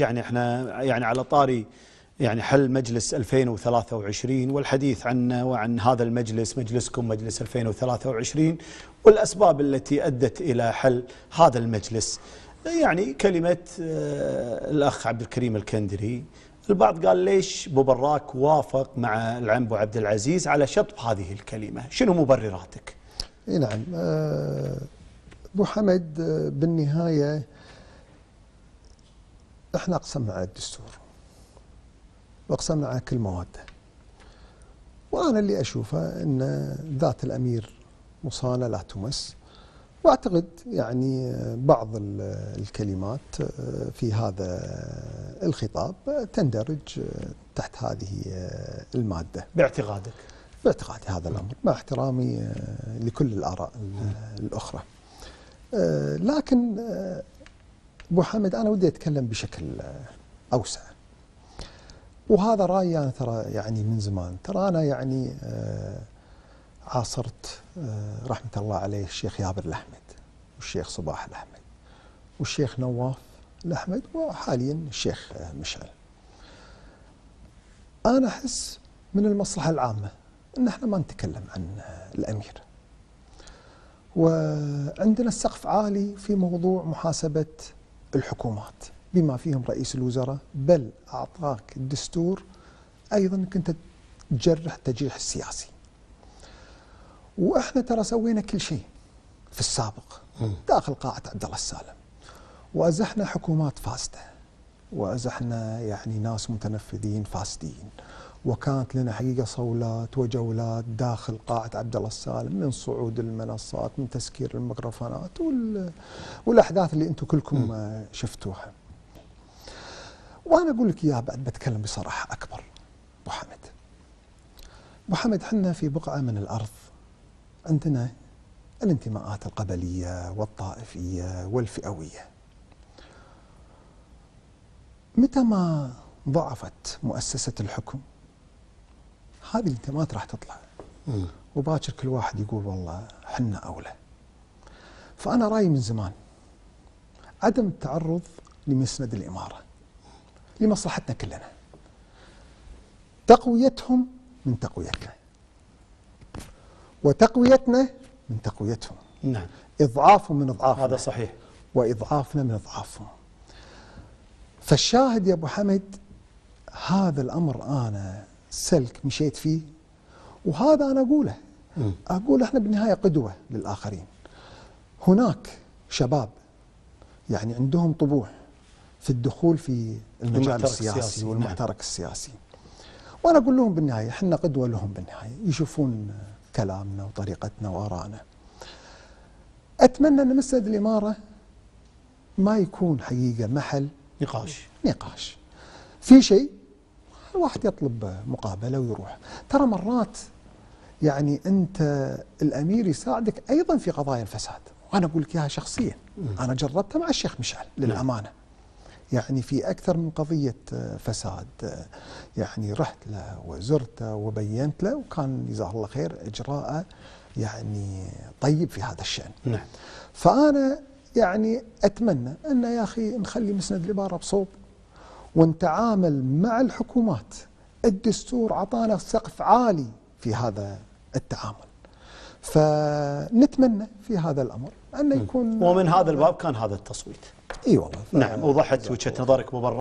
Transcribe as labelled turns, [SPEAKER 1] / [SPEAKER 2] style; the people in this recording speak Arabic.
[SPEAKER 1] يعني إحنا يعني على طاري يعني حل مجلس 2023 والحديث عنه وعن هذا المجلس مجلسكم مجلس 2023 والأسباب التي أدت إلى حل هذا المجلس. يعني كلمة آه، الأخ عبد الكريم الكندري البعض قال ليش أبو براك وافق مع العنبو عبد العزيز على شطب هذه الكلمة؟ شنو مبرراتك؟
[SPEAKER 2] نعم آه، أبو حمد آه، بالنهاية إحنا اقسمنا على الدستور واقسمنا على كل مواده وأنا اللي أشوفه إن ذات الأمير مصانه لا تمس. وأعتقد يعني بعض ال- الكلمات آه، في هذا الخطاب تندرج آه، تحت هذه آه، المادة.
[SPEAKER 1] باعتقادك؟
[SPEAKER 2] باعتقادي هذا الأمر مع احترامي لكل الآراء ال- الأخرى. لكن ابو حمد أنا ودي أتكلم بشكل آه، أوسع. وهذا رأيي أنا ترى يعني من زمان، ترى أنا يعني آه، عاصرت آه، رحمة الله عليه الشيخ يابر الأحمد والشيخ صباح الأحمد والشيخ نواف الأحمد وحاليا الشيخ مشعل. أنا أحس من المصلحة العامة إن إحنا ما نتكلم عن الأمير. وعندنا السقف عالي في موضوع محاسبة الحكومات بما فيهم رئيس الوزراء بل أعطاك الدستور أيضا انك انت تجرح التجريح السياسي. وإحنا ترى سوينا كل شيء في السابق داخل قاعة عبد الله السالم. وأزحنا حكومات فاسدة وأزحنا يعني ناس متنفذين فاسدين وكانت لنا حقيقة صولات وجولات داخل قاعة عبد الله السالم من صعود المنصات من تسكير الميكروفونات وال... والأحداث اللي أنتم كلكم آه، شفتوها. وأنا أقول لك إياها بعد بتكلم بصراحة أكبر أبو حمد. أبو حمد إحنا في بقعة من الأرض عندنا الانتماءات القبلية والطائفية والفئوية. متى ما ضعفت مؤسسة الحكم هذه الانتماءات راح تطلع. وباكر كل واحد يقول والله حنا أولى. فأنا رأيي من زمان عدم التعرض لمسند الإمارة لمصلحتنا كلنا. تقويتهم من تقويتنا. وتقويتنا من تقويتهم.
[SPEAKER 1] نعم.
[SPEAKER 2] إضعافهم من إضعافنا.
[SPEAKER 1] هذا صحيح.
[SPEAKER 2] وإضعافنا من إضعافهم. فالشاهد يا أبو حمد هذا الأمر أنا سلك مشيت فيه وهذا أنا أقوله. أقول إحنا بالنهاية قدوة للآخرين. هناك شباب يعني عندهم طموح في الدخول في المجال السياسي
[SPEAKER 1] السياسي،
[SPEAKER 2] والمحترك السياسي. وأنا أقول لهم بالنهاية إحنا قدوة لهم بالنهاية. يشوفون كلامنا وطريقتنا وآرائنا. أتمنى أن مسند الإمارة ما يكون حقيقة محل
[SPEAKER 1] نقاش.
[SPEAKER 2] نقاش. في شيء الواحد يطلب مقابلة ويروح. ترى مرات يعني أنت الأمير يساعدك أيضا في قضايا الفساد. وأنا أقول لك إياها شخصيا. أنا جربتها مع الشيخ مشعل للأمانة. يعني في أكثر من قضية آه، فساد يعني رحت له وزرته وبينت له وكان جزاه الله خير إجراءه يعني طيب في هذا الشأن.
[SPEAKER 1] نعم.
[SPEAKER 2] فأنا يعني أتمنى أن يا أخي نخلي مسند الإمارة بصوب. ونتعامل مع الحكومات. الدستور عطانا سقف عالي في هذا التعامل. فنتمنى في هذا الأمر أن يكون
[SPEAKER 1] ومن هذا الباب كان هذا التصويت.
[SPEAKER 2] إي والله.
[SPEAKER 1] نعم وضحت وجهة نظرك مبرر